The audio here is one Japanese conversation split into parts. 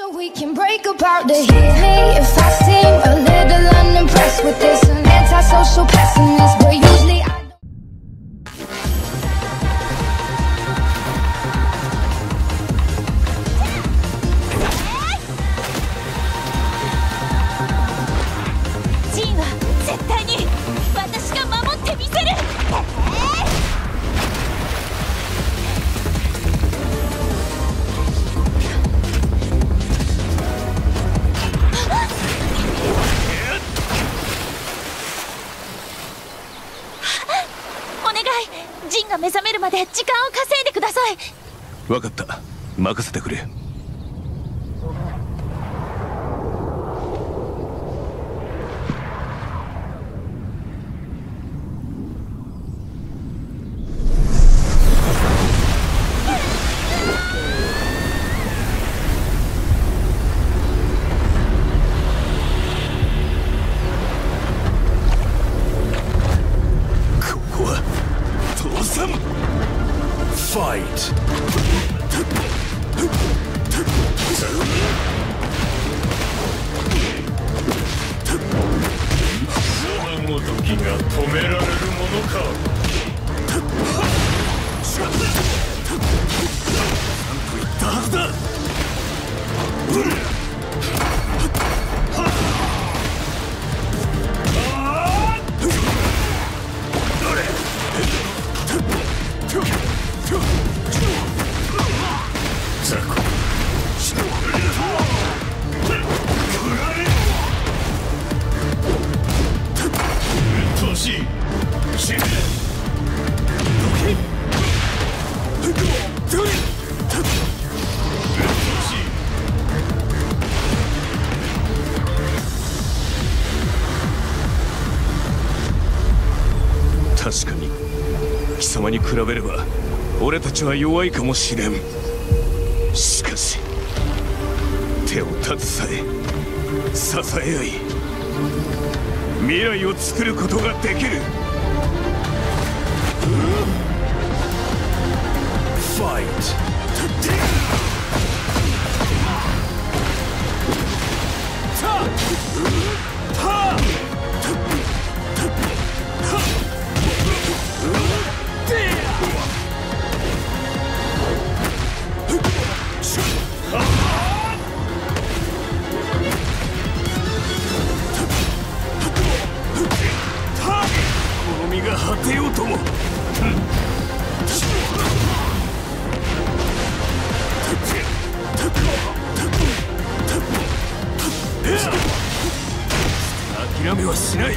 So we can break apart to hit me if I seem a little unimpressed with this. An antisocial pessimist, 分かった。任せてくれ。が止められるものか。様に比べれば俺たちは弱いかもしれん。しかし手を携え支え合い未来を作ることができる。ファイト諦めはしない。お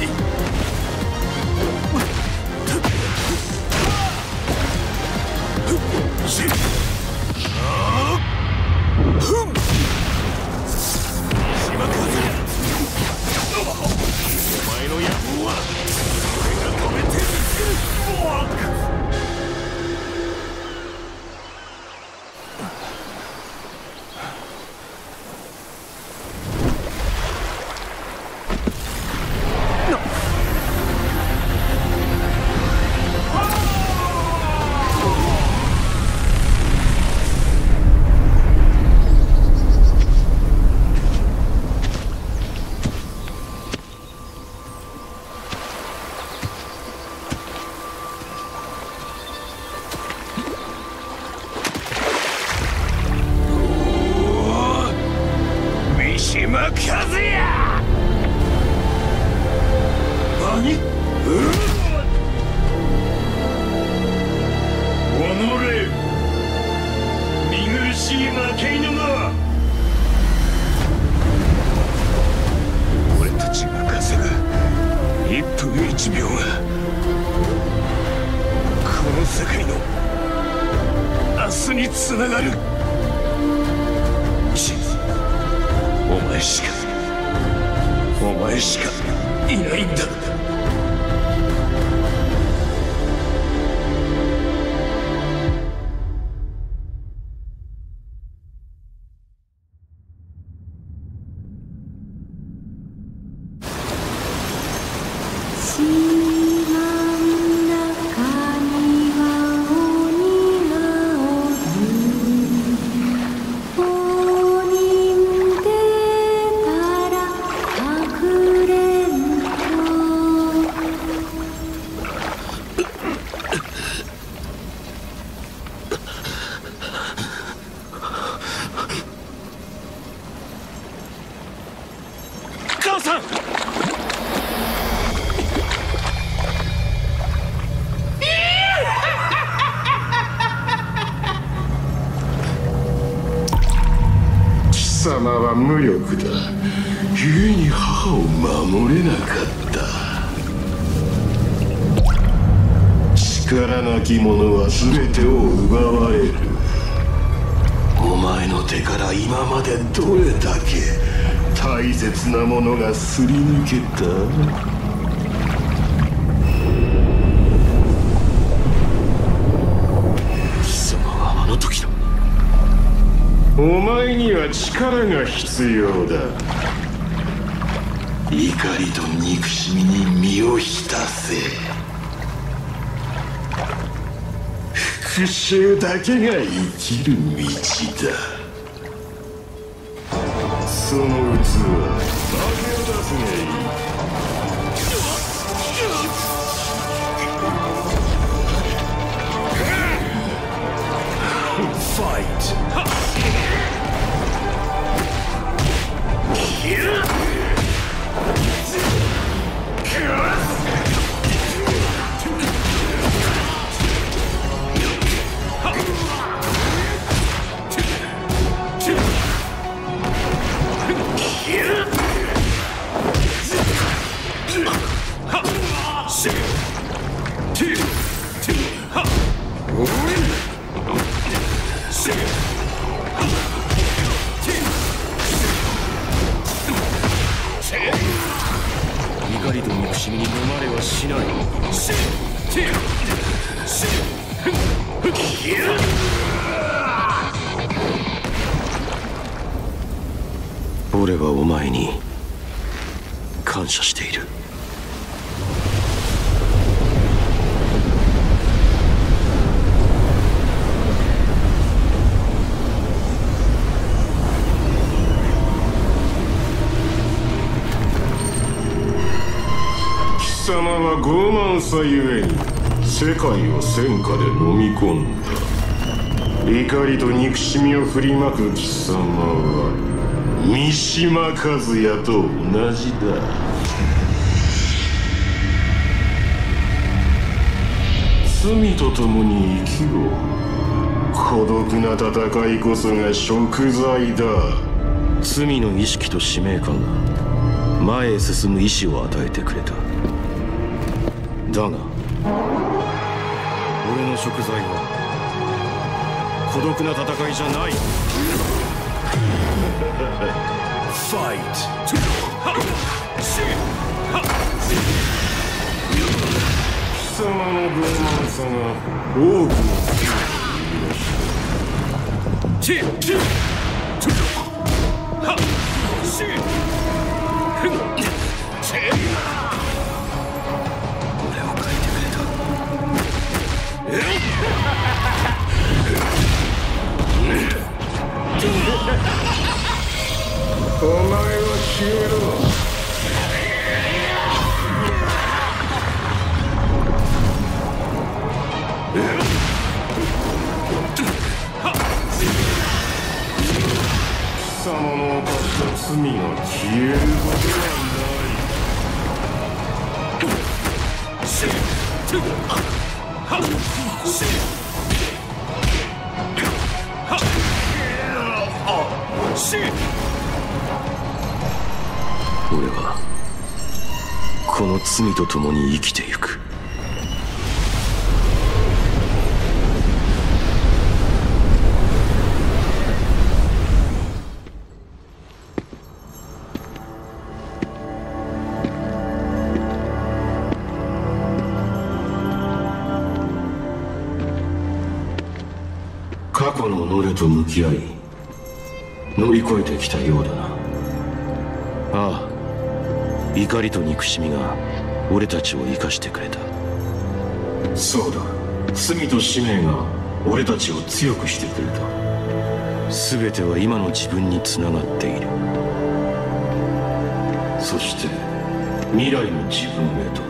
前の野望は俺が止めてみせる。につながる。チお前しかお前しかいないんだ。島さん。貴様は無力だ。故に母を守れなかった。力なき者は全てを奪われる。お前の手から今までどれだけ大切なものがすり抜けた。貴様はあの時のお前には力が必要だ。怒りと憎しみに身を浸せ。復讐だけが生きる道だその器負けを。出すがいい憎しみに飲まれはしない。俺はお前に感謝している貴様は傲慢さゆえに世界を戦火で飲み込んだ怒りと憎しみを振りまく貴様は三島和也と同じだ罪と共に生きろ孤独な戦いこそが食材だ罪の意識と使命感が前へ進む意志を与えてくれただが俺の食材は孤独な戦いじゃない。ファイ貴様の傲慢さが多くのチッチッはっシお前は消えろ貴様の犯した罪が消えることはシットゥはっシッはっシッ俺はこの罪と共に生きてゆく。過去の己と向き合い乗り越えてきたようだな。ああ怒りと憎しみが俺たちを生かしてくれた。そうだ。罪と使命が俺たちを強くしてくれた。全ては今の自分につながっている。そして未来の自分へと。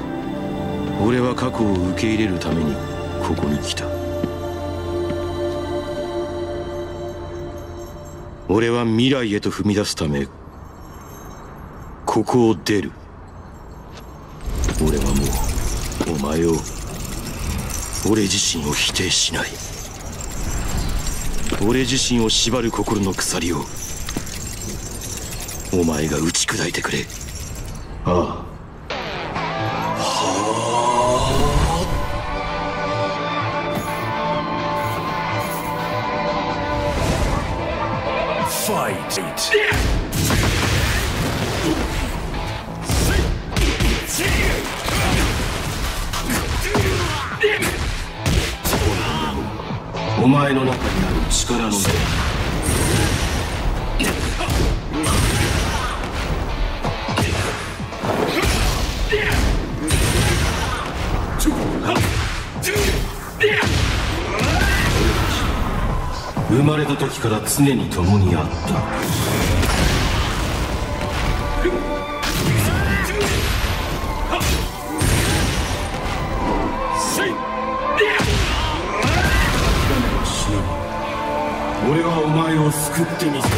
俺は過去を受け入れるためにここに来た俺は未来へと踏み出すためここを出る。俺はもうお前を俺自身を否定しない。俺自身を縛る心の鎖をお前が打ち砕いてくれ。ああ。お前の中にある力の根生まれた時から常に共にあった俺はお前を救ってみせる。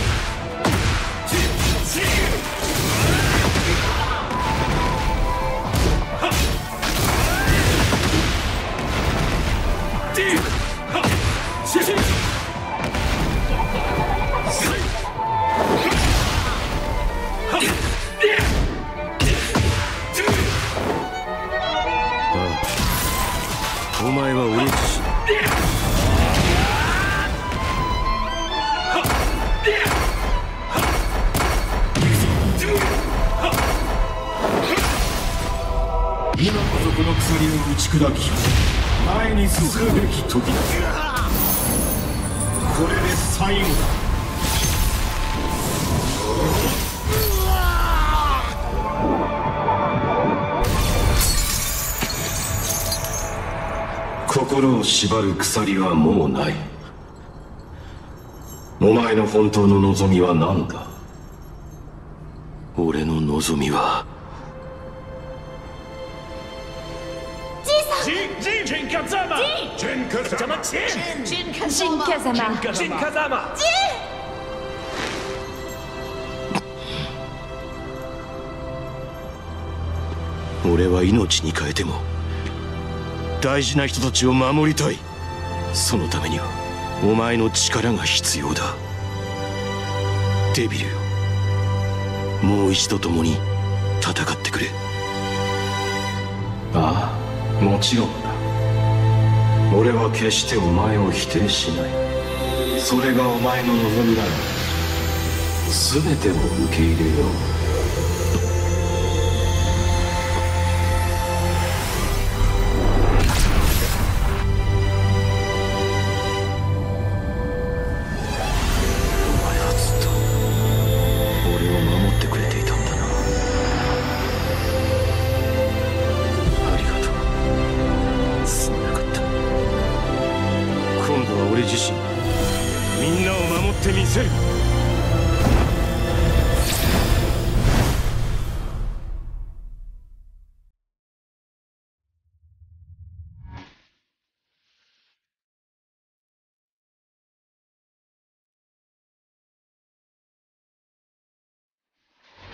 お前は俺自身今こそこの鎖を打ち砕き前に進むべき時だこれで最後だ。心を縛る鎖はもうない。お前の本当の望みは何だ？俺の望みはジンカザマジンカザマジン新風間ジンカザマ俺は命に変えても大事な人たちを守りたい。そのためにはお前の力が必要だ。デビルよ。もう一度共に戦ってくれ。ああもちろん。だ俺は決してお前を否定しない。それがお前の望みなら全てを受け入れよう。自身。みんなを守ってみせる。